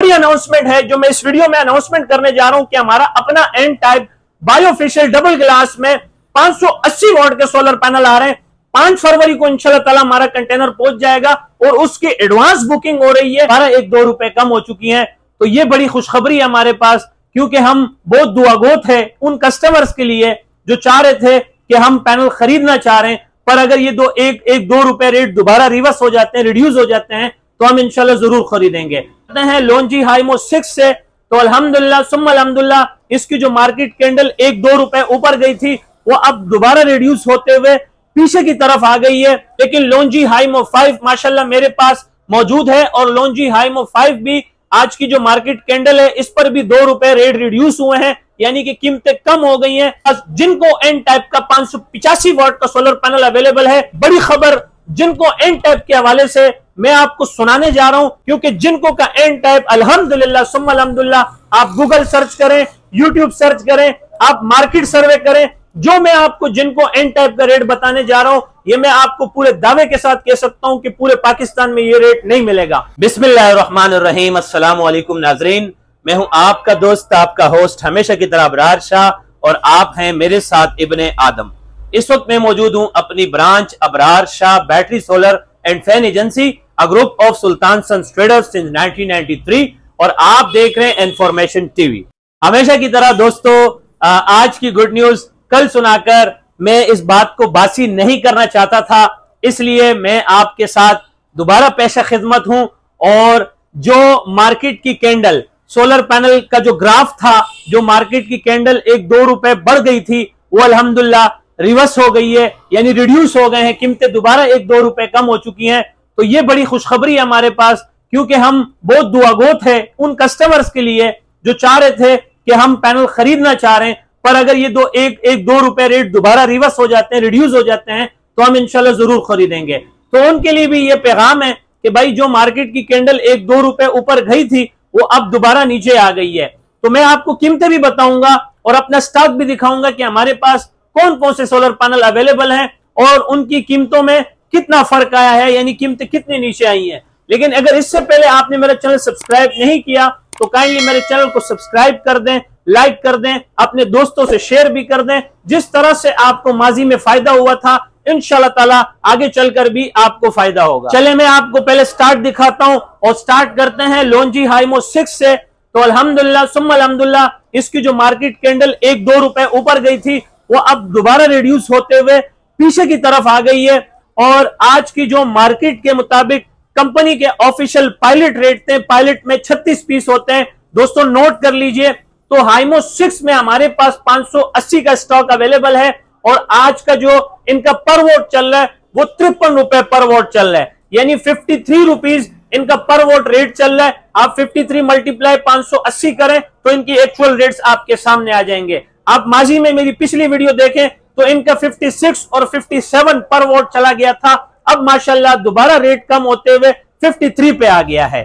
बड़ी अनाउंसमेंट है जो मैं इस वीडियो में अनाउंसमेंट करने जा रहा हूँ कि हमारा अपना N type bifacial double glass में 580 वॉट के सोलर पैनल आ रहे हैं। पाँच फरवरी को इंशाल्लाह ताला हमारा कंटेनर पहुँच जाएगा और उसकी एडवांस बुकिंग हो रही है। बारह एक दो रुपए कम हो चुकी है। तो ये बड़ी खुशखबरी है हमारे पास, क्योंकि हम बहुत दुआगोत है उन कस्टमर्स के लिए जो चाह रहे थे कि हम पैनल खरीदना चाह रहे हैं। पर अगर ये दो एक एक दो रुपए रेट दोबारा रिवर्स हो जाते हैं रिड्यूस हो जाते हैं तो हम इंशाल्लाह ज़रूर खरीदेंगे। हैं लोनजी हाईमो सिक्स से तो अल्हम्दुलिल्लाह सुम अल्हम्दुलिल्लाह, इसकी जो मार्केट कैंडल एक दो रुपए ऊपर गई थी, वो अब दोबारा रिड्यूस होते हुए पीछे की तरफ़ आ गई है। लेकिन लोनजी हाईमो फाइव, माशाल्लाह, मेरे पास मौजूद है और लोनजी हाईमो फाइव भी आज की जो मार्केट कैंडल है, इस पर भी दो रुपए रेट रिड्यूस हुए हैं। यानी कि कीमतें कम हो गई हैं। जिनको एन टाइप का पाँच सौ पिचासी वॉट का सोलर पैनल अवेलेबल है, बड़ी खबर जिनको एन टाइप के हवाले से मैं आपको सुनाने जा रहा हूँ, क्योंकि जिनको का एन टाइप अल्हम्दुलिल्लाह सुम अल्हम्दुलिल्लाह, आप गूगल सर्च करें यूट्यूब सर्च करें, आप मार्केट सर्वे करें, जो मैं आपको जिनको एन टाइप का रेट बताने जा रहा हूँ, ये मैं आपको पूरे दावे के साथ कह सकता हूँ कि पूरे पाकिस्तान में ये रेट नहीं मिलेगा। अस्सलाम वालेकुम नाजरीन। मैं हूँ आपका दोस्त, आपका होस्ट हमेशा की तरह अबरार शाह, और आप हैं मेरे साथ इबन आदम। इस वक्त मैं मौजूद हूँ अपनी branch, Abrar, Shah, battery, solar and fan agency, a group of Sultan sons traders since 1993 और आप देख रहे हैं इंफॉर्मेशन टीवी हमेशा की तरह दोस्तों आज की गुड न्यूज़ कल सुनाकर मैं इस बात को बासी नहीं करना चाहता था, इसलिए मैं आपके साथ दोबारा पेशा खिदमत हूँ और जो मार्केट की कैंडल सोलर पैनल का जो ग्राफ था, जो मार्केट की कैंडल एक दो रुपए बढ़ गई थी, वो अल्हम्दुलिल्लाह रिवर्स हो गई है, यानी रिड्यूस हो गए हैं, कीमतें दोबारा एक दो रुपए कम हो चुकी हैं। तो ये बड़ी खुशखबरी है हमारे पास, क्योंकि हम बहुत दुआगोत है उन कस्टमर्स के लिए जो चाह रहे थे कि हम पैनल खरीदना चाह रहे हैं। पर अगर ये दो, एक एक दो रुपए रेट दोबारा रिवर्स हो जाते हैं रिड्यूस हो जाते हैं तो हम इनशाला ज़रूर खरीदेंगे। तो उनके लिए भी ये पैगाम है कि भाई, जो मार्केट की कैंडल एक दो रुपए ऊपर गई थी, वो अब दोबारा नीचे आ गई है। तो मैं आपको कीमतें भी बताऊँगा और अपना स्टॉक भी दिखाऊँगा कि हमारे पास कौन कौन से सोलर पैनल अवेलेबल हैं और उनकी कीमतों में कितना फ़र्क आया है, यानी कीमतें कितनी नीचे आई हैं। लेकिन अगर इससे पहले आपने मेरा चैनल सब्सक्राइब नहीं किया तो काइंडली मेरे चैनल को सब्सक्राइब कर दें लाइक कर दें, अपने दोस्तों से शेयर भी कर दें, जिस तरह से आपको माजी में फ़ायदा हुआ था इनशाला ताला आगे चलकर भी आपको फ़ायदा होगा। चले, मैं आपको पहले स्टार्ट दिखाता हूँ और स्टार्ट करते हैं लोनजी हाईमो सिक्स से। तो अल्हम्दुलिल्लाह सुम अल्हम्दुलिल्लाह इसकी जो मार्केट कैंडल एक दो रुपए ऊपर गई थी वो अब दोबारा रिड्यूस होते हुए पीछे की तरफ़ आ गई है और आज की जो मार्केट के मुताबिक कंपनी के ऑफिशियल पायलट रेट थे पायलट में 36 पीस होते हैं। दोस्तों नोट कर लीजिए तो हाइमो सिक्स में हमारे पास 580 का स्टॉक अवेलेबल है और आज का जो इनका पर वोट चल रहा है, वो तिरपन रुपए पर वोट चल रहा है। यानी फिफ्टी थ्री रुपीज़ इनका पर वोट रेट चल रहा है। आप 53 थ्री मल्टीप्लाई पाँच करें तो इनकी एक्चुअल रेट्स आपके सामने आ जाएँगे। आप माजी में मेरी पिछली वीडियो देखें तो इनका 56 और 57 पर वोट चला गया था। अब माशाल्लाह दोबारा रेट कम होते हुए 53 पे आ गया है।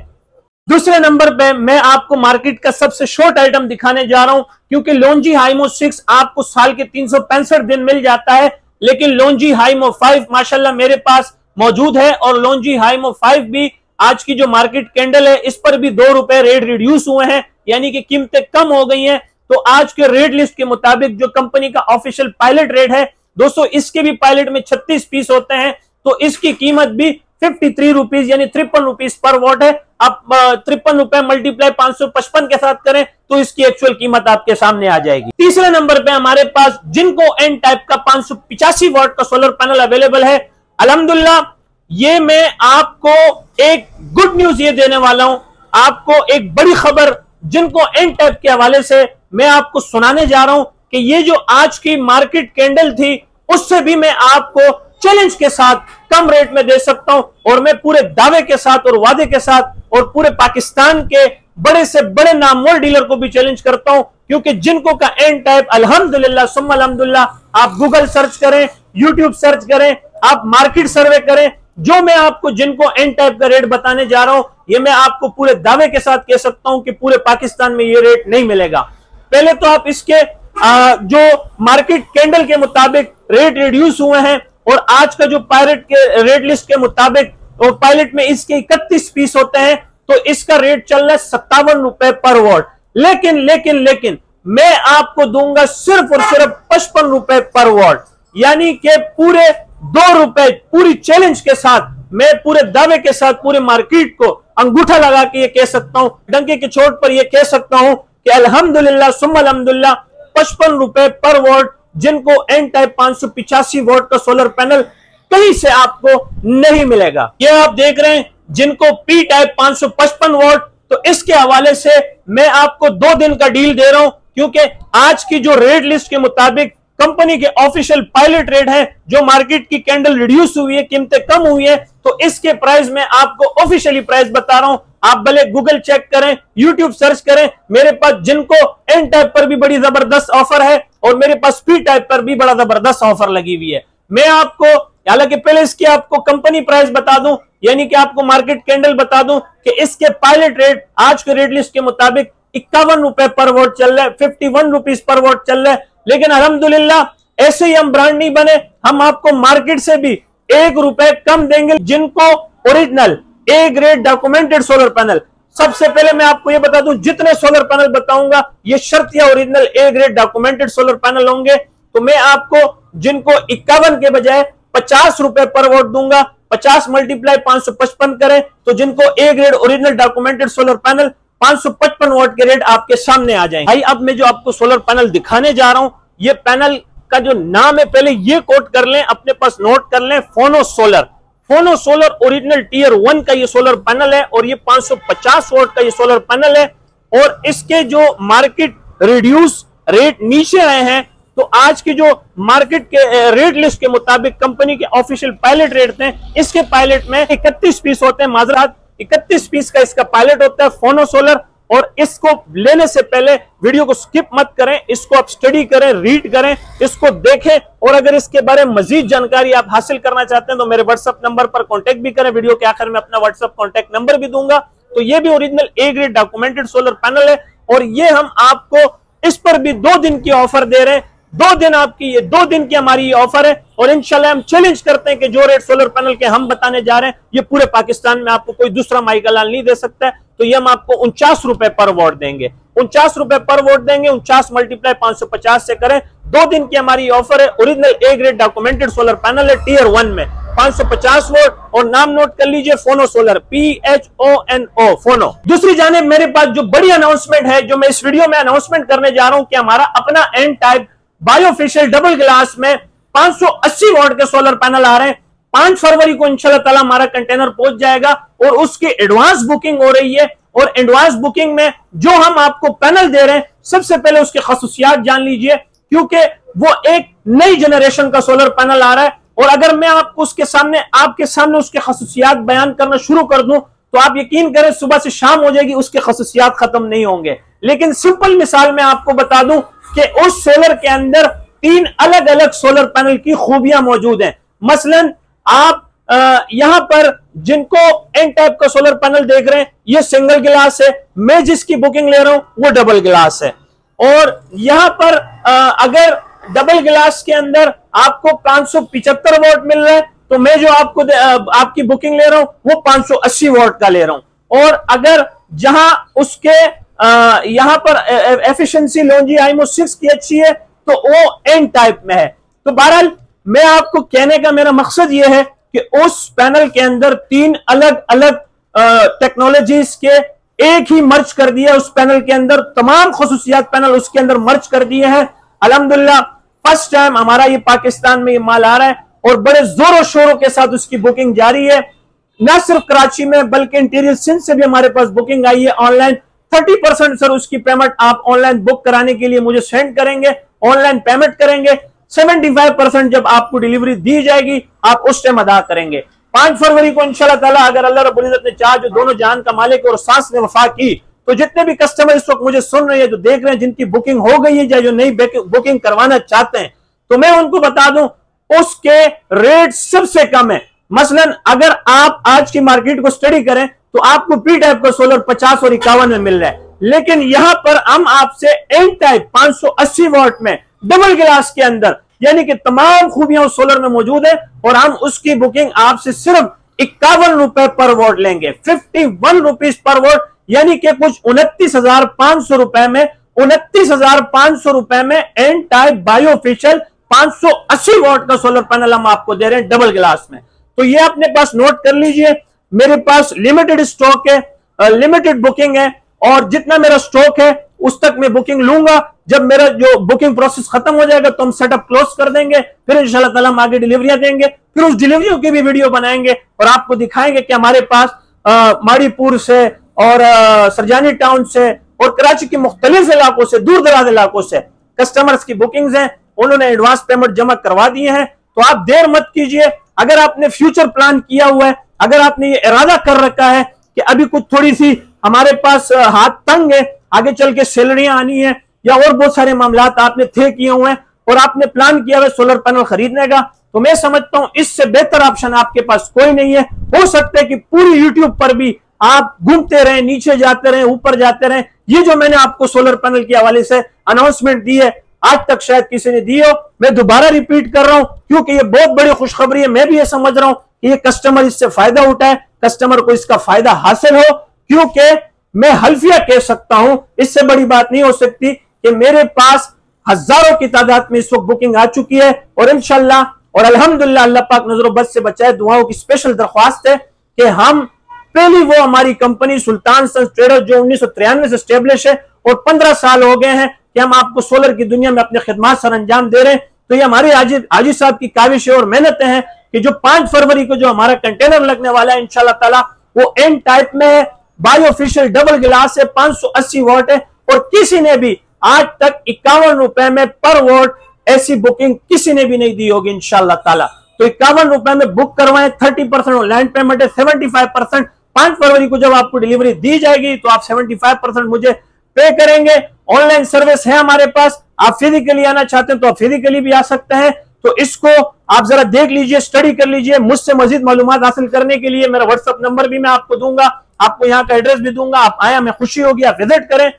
दूसरे नंबर पे मैं आपको मार्केट का सबसे शॉर्ट आइटम दिखाने जा रहा हूँ, क्योंकि लोनजी हाइमो सिक्स आपको साल के तीन सौ पैंसठ दिन मिल जाता है, लेकिन लोनजी हाइमो फाइव माशाला मेरे पास मौजूद है, और लोनजी हाइमो फाइव भी आज की जो मार्केट कैंडल है, इस पर भी दो रुपए रेट रिड्यूस हुए हैं, यानी कि कीमतें कम हो गई हैं। तो आज के रेट लिस्ट के मुताबिक जो कंपनी का ऑफिशियल पायलट रेट है, दोस्तों, इसके भी पायलट में 36 पीस होते हैं तो इसकी कीमत भी फिफ्टी थ्री रुपीज़ यानी तिरपन रुपीज़ पर वॉट है। आप त्रिपन रुपए मल्टीप्लाई पाँच सौ पचपन के साथ करें तो इसकी एक्चुअल कीमत आपके सामने आ जाएगी। तीसरे नंबर पे हमारे पास जिनको एन टाइप का पाँच सौ पिचासी वॉट का सोलर पैनल अवेलेबल है। अलहमदुल्ला, ये मैं आपको एक गुड न्यूज़ ये देने वाला हूँ। आपको एक बड़ी खबर जिनको एन टाइप के हवाले से मैं आपको सुनाने जा रहा हूँ कि ये जो आज की मार्केट कैंडल थी, उससे भी मैं आपको चैलेंज के साथ कम रेट में दे सकता हूँ और मैं पूरे दावे के साथ और वादे के साथ और पूरे पाकिस्तान के बड़े से बड़े नामवर डीलर को भी चैलेंज करता हूँ, क्योंकि जिनको का एन टाइप अल्हम्दुलिल्लाह सुम आप गूगल सर्च करें यूट्यूब सर्च करें, आप मार्केट सर्वे करें जो मैं आपको जिनको एन टाइप का रेट बताने जा रहा हूँ ये मैं आपको पूरे दावे के साथ कह सकता हूँ कि पूरे पाकिस्तान में ये रेट नहीं मिलेगा। पहले तो आप इसके आ, जो मार्केट कैंडल के मुताबिक रेट रिड्यूस हुए हैं और आज का जो पायलट के रेट लिस्ट के मुताबिक और पायलट में इसके इकतीस पीस होते हैं तो इसका रेट चल रहा है सत्तावन रुपए पर वॉट लेकिन लेकिन लेकिन मैं आपको दूँगा सिर्फ़ और सिर्फ़ पचपन रुपए पर वॉट यानी कि पूरे दो रुपए पूरी चैलेंज के साथ, मैं पूरे दावे के साथ, पूरे मार्केट को अंगूठा लगा के ये कह सकता हूँ, डंके के चोट पर ये कह सकता हूँ कि अल्हम्दुलिल्लाह सुम अल्हम्दुलिल्लाह, पचपन रुपए पर वोट जिनको एन टाइप पाँच सौ पिचासी वोट का सोलर पैनल कहीं से आपको नहीं मिलेगा। ये आप देख रहे हैं, जिनको पी टाइप पाँच सौ पचपन वोट तो इसके हवाले से मैं आपको दो दिन का डील दे रहा हूँ, क्योंकि आज की जो रेट लिस्ट के मुताबिक कंपनी के ऑफिशियल पायलट रेट है, जो मार्केट की कैंडल रिड्यूस हुई है, कीमतें कम हुई है तो इसके प्राइस में आपको ऑफिशियली प्राइस बता रहा हूँ। आप भले गूगल चेक करें यूट्यूब सर्च करें, मेरे पास जिनको एन टाइप पर भी बड़ी ज़बरदस्त ऑफ़र है, और मेरे पास पी टाइप पर भी बड़ा ज़बरदस्त ऑफ़र लगी हुई है। मैं आपको, हालाँकि पहले इसकी आपको कंपनी प्राइस बता दूँ, यानी कि आपको मार्केट कैंडल बता दूँ, कि इसके पायलट रेट आज के रेट लिस्ट के मुताबिक इक्यावन रुपए पर वोट चल रहा है फिफ्टी वन रुपीज़ पर वोट चल रहा है लेकिन अलहमदुल्ला ऐसे ही हम ब्रांड नहीं बने, हम आपको मार्केट से भी एक रुपए कम देंगे, जिनको original A grade documented solar panel सबसे पहले मैं आपको ये बता दूँ, जितने सोलर पैनल बताऊँगा, ये शर्त या original A grade documented solar panel होंगे। तो मैं आपको जिनको इक्यावन के बजाय पचास रुपए पर वोट दूँगा, पचास मल्टीप्लाई पाँच सौ पचपन करें तो जिनको A grade original documented solar panel 555 watt के रेट आपके सामने आ जाएँगे। भाई, अब मैं जो आपको सोलर पैनल दिखाने जा रहा हूँ, ये पैनल का जो नाम है, पहले ये कोट कर लें, अपने पास नोट कर लें फोनो सोलर फोनो सोलर ओरिजिनल टीयर वन का ये सोलर पैनल है और ये 550 वोट का ये सोलर पैनल है और इसके जो मार्केट रिड्यूस रेट नीचे आए हैं तो आज की जो मार्केट के रेट लिस्ट के मुताबिक कंपनी के ऑफिशियल पायलट रेट थे इसके पायलट में इकतीस पीस होते हैं, माजरात। इकतीस पीस का इसका पायलट होता है फोनो सोलर और इसको लेने से पहले वीडियो को स्किप मत करें, इसको आप स्टडी करें रीड करें, इसको देखें, और अगर इसके बारे में मजीद जानकारी आप हासिल करना चाहते हैं तो मेरे व्हाट्सएप नंबर पर कांटेक्ट भी करें वीडियो के आखिर में अपना व्हाट्सएप कांटेक्ट नंबर भी दूँगा। तो ये भी original A grade documented solar panel है, और ये हम आपको इस पर भी दो दिन की ऑफ़र दे रहे हैं। दो दिन आपकी, ये दो दिन की हमारी ये ऑफ़र है और इंशाल्लाह हम चैलेंज करते हैं कि जो रेट सोलर पैनल के हम बताने जा रहे हैं, ये पूरे पाकिस्तान में आपको कोई दूसरा माइकलाल नहीं दे सकता है। तो ये हम आपको उनचास रुपए पर वोट देंगे। उनचास रुपए पर वोट देंगे, उनचास मल्टीप्लाई पाँच सौ पचास से करें। दो दिन की हमारी ऑफ़र है original A grade documented solar panel है टीयर वन में। 550 वोट और नाम नोट कर लीजिए Phono Solar P H O N O Phono दूसरी जाने मेरे पास जो बड़ी अनाउंसमेंट है, जो मैं इस वीडियो में अनाउंसमेंट करने जा रहा हूँ कि हमारा अपना N type bifacial double glass में 580 वॉट के सोलर पैनल आ रहे हैं। पाँच फरवरी को इंशाल्लाह ताला हमारा कंटेनर पहुँच जाएगा और उसकी एडवांस बुकिंग हो रही है और एडवांस बुकिंग में जो हम आपको पैनल दे रहे हैं, सबसे पहले उसकी खसूसियात जान लीजिए, क्योंकि वो एक नई जनरेशन का सोलर पैनल आ रहा है। और अगर मैं आपको उसके सामने, आपके सामने उसके खसूसियात बयान करना शुरू कर दूँ तो आप यकीन करें सुबह से शाम हो जाएगी उसके खसूसियात खत्म नहीं होंगे। लेकिन सिंपल मिसाल में आपको बता दूँ कि उस सोलर के अंदर तीन अलग अलग सोलर पैनल की खूबियाँ मौजूद हैं। मसलन आप यहाँ पर जिनको एन टाइप का सोलर पैनल देख रहे हैं ये सिंगल गिलास है। मैं जिसकी बुकिंग ले रहा हूँ वो डबल गिलास है। और यहाँ पर आ, अगर डबल गिलास के अंदर आपको पाँच वोट मिल रहा है तो मैं जो आपको आपकी बुकिंग ले रहा हूँ, वो 580 वोट का ले रहा हूँ। और अगर जहाँ उसके यहाँ पर एफिशिएंसी लोनजी आईमो सिक्स की अच्छी है तो वो एन टाइप में है। तो बहरहाल, मैं आपको कहने का मेरा मकसद ये है कि उस पैनल के अंदर तीन अलग अलग टेक्नोलॉजीज़ के एक ही मर्ज कर दिया उस पैनल के अंदर। तमाम खसूसियात पैनल उसके अंदर मर्ज कर दिए हैं। अलहमदुल्ला फ़र्स्ट टाइम हमारा ये पाकिस्तान में ये माल आ रहा है। और बड़े जोरों शोरों के साथ उसकी बुकिंग जारी है। न सिर्फ़ कराची में, बल्कि इंटीरियर सिंध से भी हमारे पास बुकिंग आई है ऑनलाइन थर्टी परसेंट सर उसकी पेमेंट आप ऑनलाइन बुक कराने के लिए मुझे सेंड करेंगे। ऑनलाइन पेमेंट करेंगे। सेवेंटी फाइव परसेंट जब आपको डिलीवरी दी जाएगी, आप उस टाइम अदा करेंगे। पाँच फरवरी को इंशाल्लाह ताला अगर अल्लाह रब्बुल इज़्ज़त ने चाह जो दोनों जान का मालिक और सांस ने वफा की तो जितने भी कस्टमर इस वक्त मुझे सुन रहे हैं, जो देख रहे हैं, जिनकी बुकिंग हो गई है या जो नई बुकिंग करवाना चाहते हैं तो मैं उनको बता दूँ उसके रेट सबसे कम है। मसलन, अगर आप आज की मार्केट को स्टडी करें तो आपको पी टाइप का सोलर पचास और इक्यावन में मिल रहा है। लेकिन यहाँ पर हम आपसे एन टाइप 580 वॉट में डबल गिलास के अंदर, यानी कि तमाम खूबियाँ सोलर में मौजूद है, और हम उसकी बुकिंग आपसे सिर्फ़ इक्यावन रुपए पर वोट लेंगे। फिफ्टी वन रुपीज़ पर वोट यानी कि कुछ उनतीस हज़ार पाँच सौ रुपए में, उनतीस हज़ार पाँच सौ रुपए में एन टाइप बायोफिशियल 580 वोट का सोलर पैनल हम आपको दे रहे हैं डबल ग्लास में। तो ये अपने पास नोट कर लीजिए। मेरे पास लिमिटेड स्टॉक है लिमिटेड बुकिंग है, और जितना मेरा स्टॉक है, उस तक मैं बुकिंग लूँगा। जब मेरा जो बुकिंग प्रोसेस खत्म हो जाएगा तो हम सेटअप क्लोज कर देंगे। फिर इंशाल्लाह ताला हम आगे डिलीवरियाँ देंगे फिर उस डिलीवरियों की भी वीडियो बनाएँगे और आपको दिखाएँगे कि हमारे पास माड़ीपुर से और सरजानी टाउन से और कराची के मुख्तलिफ़ इलाकों से, दूर दराज इलाकों से कस्टमर्स की बुकिंग्स हैं। उन्होंने एडवांस पेमेंट जमा करवा दिए हैं। तो आप देर मत कीजिए। अगर आपने फ्यूचर प्लान किया हुआ है, अगर आपने ये इरादा कर रखा है कि अभी कुछ थोड़ी सी हमारे पास हाथ तंग है, आगे चल के सैलरियाँ आनी है, या और बहुत सारे मामला आपने थे किए हुए हैं, और आपने प्लान किया हुआ सोलर पैनल खरीदने का तो मैं समझता हूँ इससे बेहतर ऑप्शन आपके पास कोई नहीं है। हो सकता है कि पूरी यूट्यूब पर भी आप घूमते रहे, नीचे जाते रहे, ऊपर जाते रहे। ये जो मैंने आपको सोलर पैनल के हवाले से अनाउंसमेंट दी है आज तक शायद किसी ने दी हो। मैं दोबारा रिपीट कर रहा हूँ, क्योंकि ये बहुत बड़ी खुशखबरी है, मैं भी ये समझ रहा हूँ कि ये कस्टमर इससे फ़ायदा उठाए कस्टमर को इसका फ़ायदा हासिल हो, क्योंकि मैं हल्फिया कह सकता हूँ, इससे बड़ी बात नहीं हो सकती कि मेरे पास हज़ारों की तादाद में इस वक्त बुकिंग आ चुकी है, और इनशाला और अल्हम्दुलिल्लाह अल्लाह पाक नज़र बद से बचाए, दुआओं की स्पेशल दरख्वास्त है कि हम पहली वो हमारी कंपनी सुल्तान सन्स ट्रेडर जो उन्नीस सौ तिरानवे से स्टेब्लिश है, और पंद्रह साल हो गए हैं कि हम आपको सोलर की दुनिया में अपने खिदमत सर अंजाम दे रहे हैं। तो ये हमारे आजी साहब की काविश और मेहनतें हैं कि जो पाँच फरवरी को जो हमारा कंटेनर लगने वाला है इनशाला ताला, वो एन टाइप में है। बायो ऑफिशियल डबल गिलास है 580 वोट है और किसी ने भी आज तक इक्यावन रुपए में पर वोट ऐसी बुकिंग किसी ने भी नहीं दी होगी इनशाला ताला। तो इक्यावन रुपए में बुक करवाएँ थर्टी परसेंट लैंड पेमेंट है सेवेंटी फाइव परसेंट पाँच फरवरी को जब आपको डिलीवरी दी जाएगी तो आप सेवेंटी फाइव परसेंट मुझे पे करेंगे। ऑनलाइन सर्विस है हमारे पास। आप फिजिकली आना चाहते हैं तो आप फिजिकली भी आ सकते हैं। तो इसको आप जरा देख लीजिए स्टडी कर लीजिए। मुझसे मजीद मालूम हासिल करने के लिए मेरा व्हाट्सअप नंबर भी मैं आपको दूँगा। आपको यहाँ का एड्रेस भी दूँगा। आप आया, मैं खुशी होगी, आप विज़िट करें।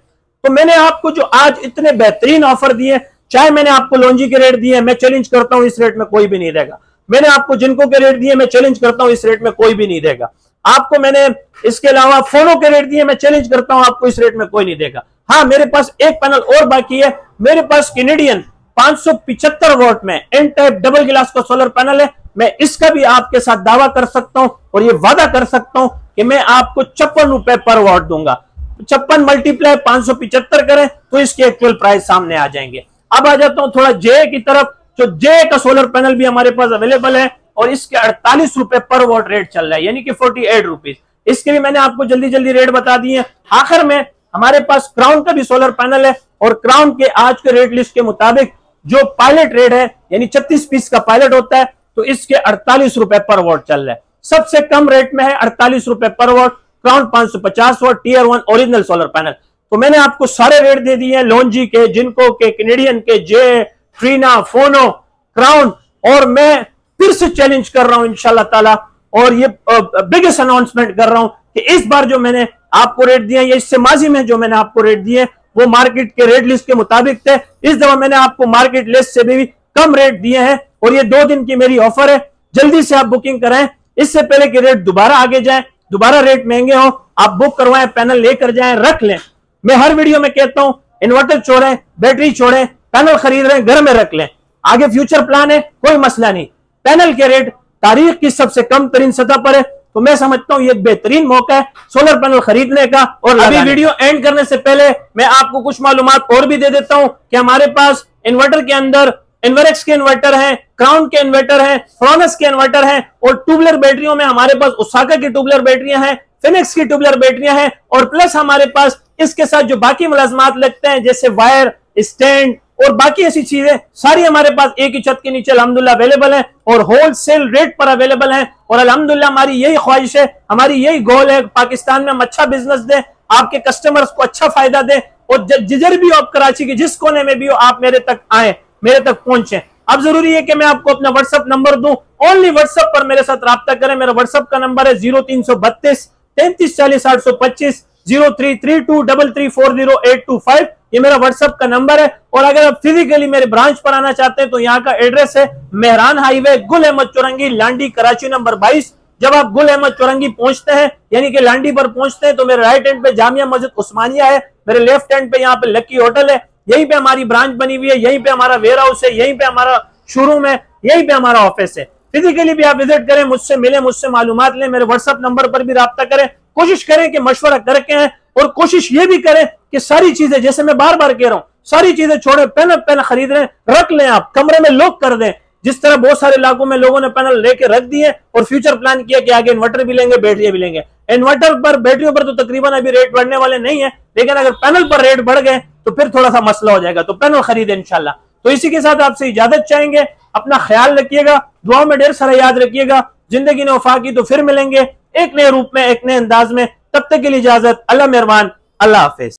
तो मैंने आपको जो आज इतने बेहतरीन ऑफ़र दिए, चाहे मैंने आपको लॉन्जी के रेट दिए, मैं चैलेंज करता हूँ इस रेट में कोई भी नहीं देगा मैंने आपको जिनको के रेट दिए, मैं चैलेंज करता हूँ इस रेट में कोई भी नहीं देगा आपको मैंने इसके अलावा फोनों के रेट दिए, मैं चैलेंज करता हूँ, आपको इस रेट में कोई नहीं देगा। हाँ मेरे पास एक पैनल और बाकी है। मेरे पास कैनेडियन 575 वोट में एन टाइप डबल गिलास का सोलर पैनल है। मैं इसका भी आपके साथ दावा कर सकता हूँ और ये वादा कर सकता हूँ कि मैं आपको छप्पन रुपए पर वॉट दूँगा। छप्पन मल्टीप्लाई पाँच सौ करें तो इसके एक्चुअल प्राइस सामने आ जाएँगे। अब आ जाता हूँ थोड़ा जे की तरफ़। जो जे का सोलर पैनल भी हमारे पास अवेलेबल है और इसके अड़तालीस रुपए पर वोट रेट चल रहा है, यानी कि फोर्टी एट रुपीज़ इसके भी मैंने आपको जल्दी जल्दी रेट बता दिए आखिर में हमारे पास क्राउन का भी सोलर पैनल है और क्राउन के आज के रेट लिस्ट के मुताबिक जो पायलट रेट है, यानी छत्तीस पीस का पायलट होता है तो इसके अड़तालीस रुपए पर वोट चल रहा है। सबसे कम रेट में है अड़तालीस रुपए पर watt Crown 550 watt tier one original solar panel तो मैंने आपको सारे रेट दे दिए हैं लोनजी के जिनको के कैनेडियन के जे ट्रीना फोनो क्राउन और मैं फिर से चैलेंज कर रहा हूँ, इंशाल्लाह ताला। और ये बिगेस्ट अनाउंसमेंट कर रहा हूँ कि इस बार जो मैंने आपको रेट दिए या इससे माजी में जो मैंने आपको रेट दिए वो मार्केट के रेट लिस्ट के मुताबिक थे। इस दफ़ा मैंने आपको मार्केट लिस्ट से भी कम रेट दिए हैं और ये दो दिन की मेरी ऑफ़र है। जल्दी से आप बुकिंग कराएँ। इससे पहले कि रेट दोबारा आगे जाए, दोबारा रेट महँगे हो, आप बुक करवाएँ पैनल लेकर जाएँ, रख लें। मैं हर वीडियो में कहता हूँ इन्वर्टर छोड़ें बैटरी छोड़ें पैनल खरीद रहे घर में रख लें। आगे फ्यूचर प्लान है, कोई मसला नहीं। पैनल के रेट तारीख की सबसे कम तरीन सतह पर है। तो मैं समझता हूँ ये बेहतरीन मौका है सोलर पैनल खरीदने का और अभी वीडियो एंड करने से पहले मैं आपको कुछ मालूम और भी दे देता हूँ कि हमारे पास इन्वर्टर के अंदर इन्वेरेक्स के इन्वर्टर हैं क्राउन के इन्वर्टर हैं फ्रोनस के इन्वर्टर हैं और ट्यूबलर बैटरियों में हमारे पास उसाका की ट्यूबलर बैटरियाँ हैं फिनिक्स की ट्यूबलर बैटरियाँ हैं और प्लस हमारे पास इसके साथ जो बाकी मुलाजमात लगते हैं जैसे वायर स्टैंड और बाकी ऐसी चीज़ें, सारी हमारे पास एक ही छत के नीचे अलहमदुल्ला अवेलेबल है और होलसेल रेट पर अवेलेबल है और अलहमदुल्ला हमारी यही ख्वाहिश है, हमारी यही गोल है, पाकिस्तान में हम अच्छा बिज़नेस दें, आपके कस्टमर्स को अच्छा फ़ायदा दें और जिधर भी हो आप कराची के, जिस कोने में भी हो, आप मेरे तक आए, मेरे तक पहुँचे। अब ज़रूरी है कि मैं आपको अपना व्हाट्सअप नंबर दूँ ओनली व्हाट्सअप पर मेरे साथ रहा करें, मेरा व्हाट्सअप का नंबर है ज़ीरो तीन सौ बत्तीस तैंतीस चालीस आठ सौ पच्चीस zero three three two double three four zero eight two five ये मेरा व्हाट्सअप का नंबर है और अगर आप फिजिकली मेरे ब्रांच पर आना चाहते हैं तो यहाँ का एड्रेस है मेहरान हाईवे गुल अहमद चौरंगी, लांडी, कराची नंबर बाईस। जब आप गुल अहमद चौरंगी पहुँचते हैं, यानी कि लांडी पर पहुँचते हैं तो मेरे राइट हैंड पे जामिया मस्जिद उस्मानिया है, मेरे लेफ़्ट हैंड पे यहाँ पे लक्की होटल है, यहीं पे हमारी ब्रांच बनी हुई है, यहीं पे हमारा वेयर हाउस है, यहीं पे हमारा शोरूम है, यहीं पे हमारा ऑफ़िस है। फिजिकली भी आप विज़िट करें, मुझसे मिले, मुझसे मालूम लें, मेरे व्हाट्सअप नंबर पर भी रहा करें। कोशिश करें कि मशवरा करके हैं और कोशिश ये भी करें कि सारी चीज़ें, जैसे मैं बार बार कह रहा हूँ, सारी चीज़ें छोड़े पेन पेन खरीद रहे रख लें आप, कमरे में लॉक कर दें। जिस तरह बहुत सारे इलाकों में लोगों ने पैनल लेके रख दिए और फ्यूचर प्लान किया कि आगे इन्वर्टर भी लेंगे, बैटरियाँ भी लेंगे। इन्वर्टर पर, बैटरियों पर तो तकरीबन अभी रेट बढ़ने वाले नहीं है, लेकिन अगर पैनल पर रेट बढ़ गए तो फिर थोड़ा सा मसला हो जाएगा। तो पैनल खरीदे इनशाला तो इसी के साथ आपसे इजाज़त चाहेंगे, अपना ख्याल रखिएगा दुआ में ढेर सारा याद रखिएगा, ज़िंदगी ने वफा की तो फिर मिलेंगे एक नए रूप में, एक नए अंदाज में। तब तक के लिए इजाज़त अल्लाह मेहरबान अल्लाह हाफिज।